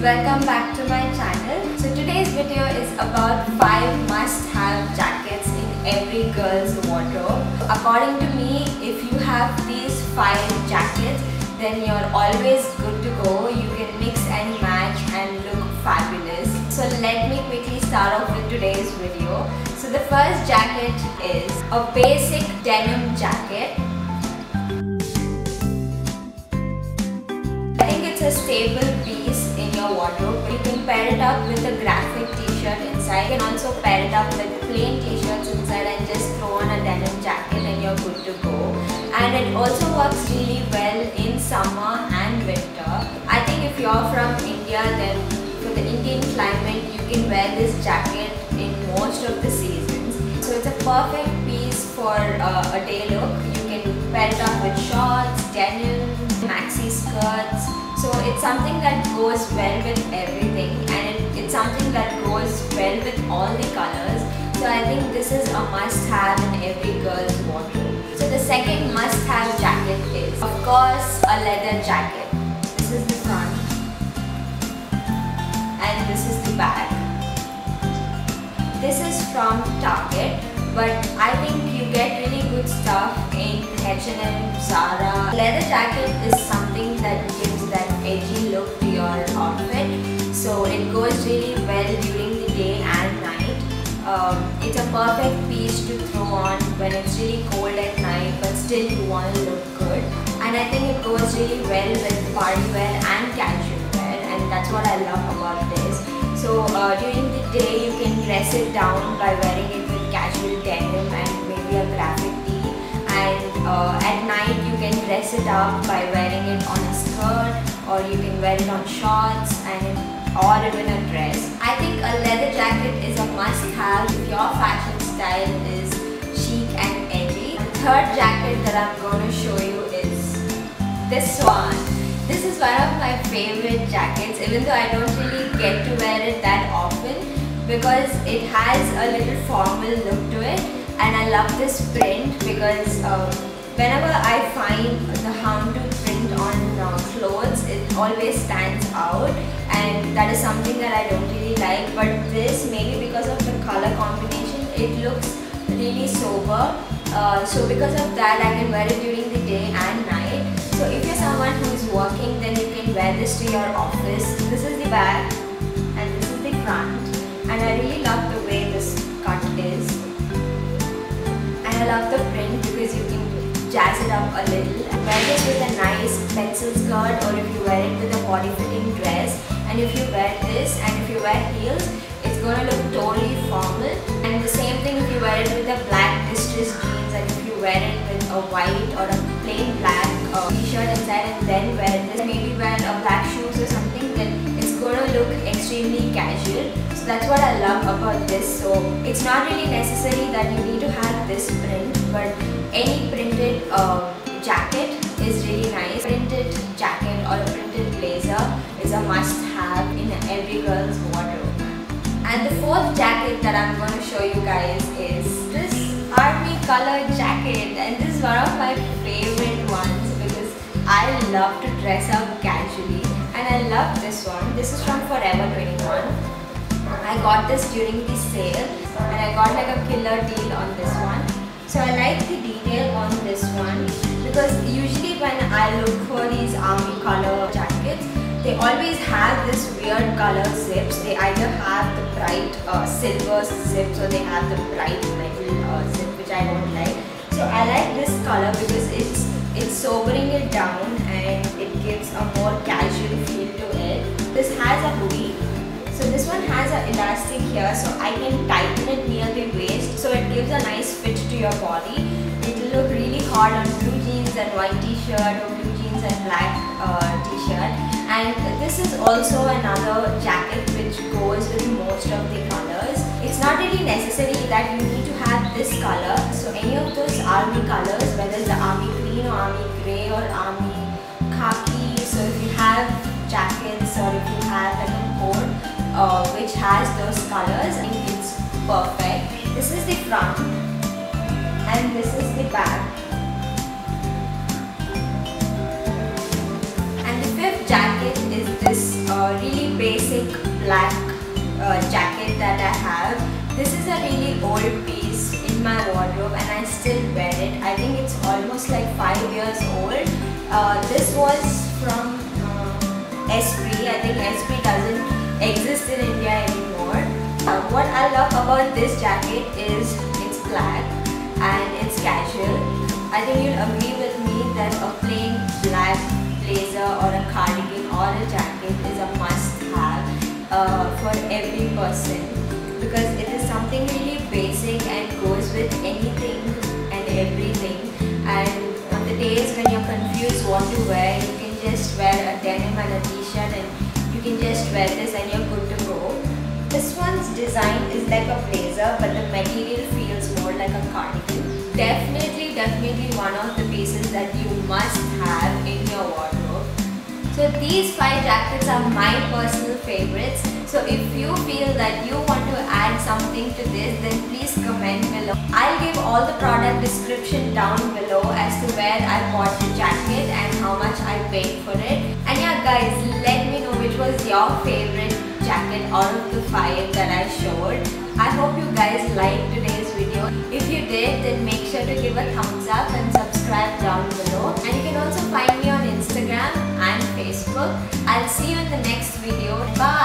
welcome back to my channel. So today's video is about 5 must-have jackets in every girl's wardrobe. According to me, if you have these 5 jackets, then you're always good to go. You can mix and match and look fabulous. So let me quickly start off with today's video. So the first jacket is a basic denim jacket I think it's a stable wardrobe. You can pair it up with a graphic t-shirt inside. You can also pair it up with plain t-shirts inside and just throw on a denim jacket and you're good to go. And it also works really well in summer and winter. I think if you're from India then for the Indian climate you can wear this jacket in most of the seasons. So it's a perfect piece for uh, a day look. You can pair it up with shorts, denim, maxi skirts. It's something that goes well with everything and it, it's something that goes well with all the colors. So I think this is a must have in every girl's wardrobe. So the second must have jacket is of course a leather jacket. This is the front and this is the back. This is from Target but I think you get really good stuff in H&M, Zara. Leather jacket is something that edgy look to your outfit. So it goes really well during the day and night. Um, it's a perfect piece to throw on when it's really cold at night but still you want to look good. And I think it goes really well with party wear and casual wear and that's what I love about this. So uh, during the day you can dress it down by wearing it with casual denim and maybe a graphic tee and uh, at night you can dress it up by wearing it on a skirt or you can wear it on shorts and or even a dress. I think a leather jacket is a must have if your fashion style is chic and edgy. The third jacket that I'm going to show you is this one. This is one of my favorite jackets even though I don't really get to wear it that often because it has a little formal look to it and I love this print because um, whenever I find always stands out and that is something that I don't really like. But this maybe because of the color combination it looks really sober. Uh, so because of that I can wear it during the day and night. So if you're someone who is working then you can wear this to your office. This is the back and this is the front. And I really love the way this cut is. And I love the jazz it up a little. Wear this with a nice pencil skirt or if you wear it with a body fitting dress. And if you wear this and if you wear heels it's gonna look totally formal. And the same thing if you wear it with a black distressed jeans. And if you wear it with a white or a plain black uh, t-shirt extremely casual. So that's what I love about this. So it's not really necessary that you need to have this print but any printed uh, jacket is really nice. Printed jacket or a printed blazer is a must have in every girl's wardrobe. And the fourth jacket that I'm going to show you guys is this army color jacket. And this is one of my favorite ones because I love to dress up love this one. This is from Forever 21. I got this during the sale and I got like a killer deal on this one. So I like the detail on this one because usually when I look for these army color jackets they always have this weird color zips. They either have the bright uh, silver zips or they have the bright metal uh, zip which I don't like. So I like this color because it's it's sobering it down and it gives a more casual feel has a hoodie. So this one has an elastic here so I can tighten it near the waist so it gives a nice fit to your body. It will look really hot on blue jeans and white t-shirt or blue jeans and black uh, t-shirt and this is also another jacket which goes with most of the colors. It's not really necessary that you need to have this color. So any of those army colors, whether it's the army green or army grey or army those colors, think it's perfect. This is the front and this is the back. And the fifth jacket is this uh, really basic black uh, jacket that I have. This is a really old piece in my wardrobe and I still wear it. I think it's almost like 5 years old. Uh, this was from uh, Esprit. I think Esprit love about this jacket is it's black and it's casual. I think you'll agree with me that a plain black blazer or a cardigan or a jacket is a must have uh, for every person because it is something really basic and goes with anything and everything and on the days when you're confused what to wear you can just wear a denim and a t-shirt and you can just wear this and you're this one's design is like a blazer but the material feels more like a cardigan definitely definitely one of the pieces that you must have in your wardrobe so these five jackets are my personal favorites. So if you feel that you want to add something to this then please comment below. I'll give all the product description down below as to where I bought the jacket and how much I paid for it. And yeah guys let me know which was your favorite jacket out of the five that I showed. I hope you guys liked today's video. If you did then make sure to give a thumbs up and subscribe down below. And you can also find me on Instagram and Facebook. I'll see you in the next video. Bye!